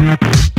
Yeah.